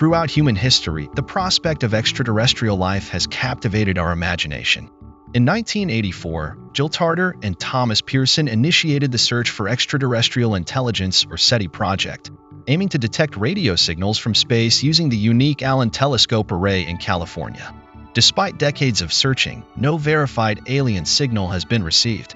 Throughout human history, the prospect of extraterrestrial life has captivated our imagination. In 1984, Jill Tarter and Thomas Pierson initiated the Search for Extraterrestrial Intelligence or SETI project, aiming to detect radio signals from space using the unique Allen Telescope Array in California. Despite decades of searching, no verified alien signal has been received.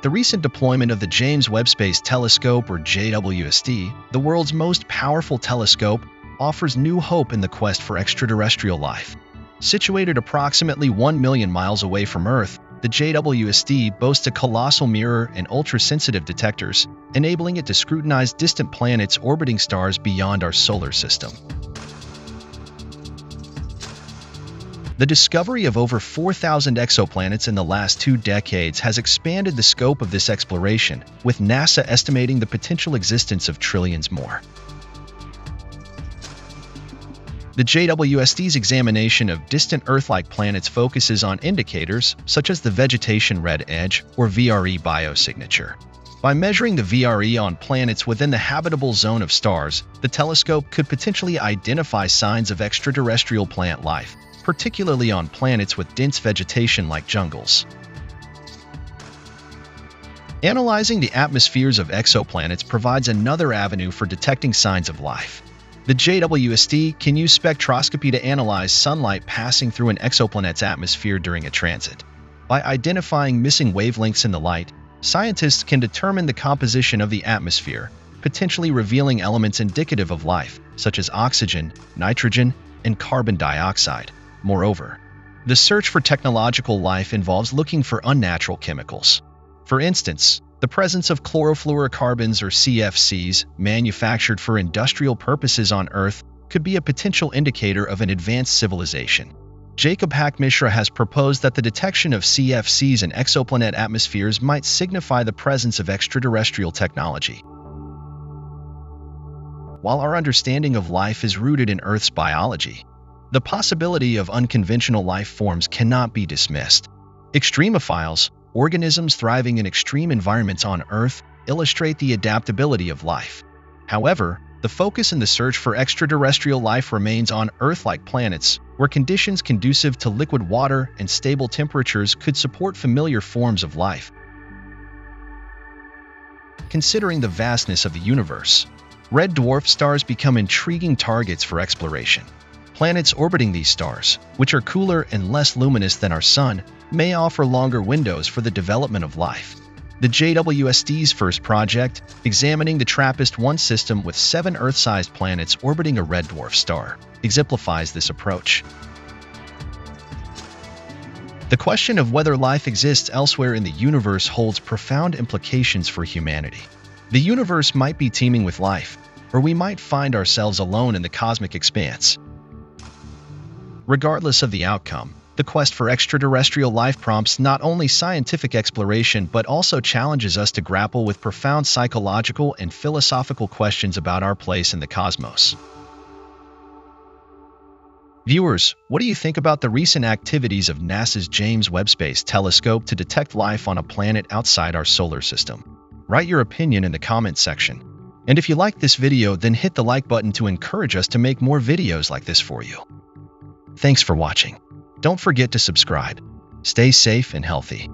The recent deployment of the James Webb Space Telescope, or JWST, the world's most powerful telescope, offers new hope in the quest for extraterrestrial life. Situated approximately 1 million miles away from Earth, the JWST boasts a colossal mirror and ultra-sensitive detectors, enabling it to scrutinize distant planets orbiting stars beyond our solar system. The discovery of over 4,000 exoplanets in the last two decades has expanded the scope of this exploration, with NASA estimating the potential existence of trillions more. The JWST's examination of distant Earth-like planets focuses on indicators such as the vegetation red edge or VRE biosignature. By measuring the VRE on planets within the habitable zone of stars, the telescope could potentially identify signs of extraterrestrial plant life, particularly on planets with dense vegetation like jungles. Analyzing the atmospheres of exoplanets provides another avenue for detecting signs of life. The JWST can use spectroscopy to analyze sunlight passing through an exoplanet's atmosphere during a transit. By identifying missing wavelengths in the light, scientists can determine the composition of the atmosphere, potentially revealing elements indicative of life, such as oxygen, nitrogen, and carbon dioxide. Moreover, the search for technological life involves looking for unnatural chemicals. For instance, the presence of chlorofluorocarbons or CFCs manufactured for industrial purposes on Earth could be a potential indicator of an advanced civilization. Jacob Haqq-Misra has proposed that the detection of CFCs in exoplanet atmospheres might signify the presence of extraterrestrial technology. While our understanding of life is rooted in Earth's biology, the possibility of unconventional life forms cannot be dismissed. Extremophiles, organisms thriving in extreme environments on Earth, illustrate the adaptability of life. However, the focus in the search for extraterrestrial life remains on Earth-like planets, where conditions conducive to liquid water and stable temperatures could support familiar forms of life. Considering the vastness of the universe, red dwarf stars become intriguing targets for exploration. Planets orbiting these stars, which are cooler and less luminous than our Sun, may offer longer windows for the development of life. The JWST's first project, examining the TRAPPIST-1 system with seven Earth-sized planets orbiting a red dwarf star, exemplifies this approach. The question of whether life exists elsewhere in the universe holds profound implications for humanity. The universe might be teeming with life, or we might find ourselves alone in the cosmic expanse. Regardless of the outcome, the quest for extraterrestrial life prompts not only scientific exploration but also challenges us to grapple with profound psychological and philosophical questions about our place in the cosmos. Viewers, what do you think about the recent activities of NASA's James Webb Space Telescope to detect life on a planet outside our solar system? Write your opinion in the comments section. And if you liked this video, then hit the like button to encourage us to make more videos like this for you. Thanks for watching. Don't forget to subscribe. Stay safe and healthy.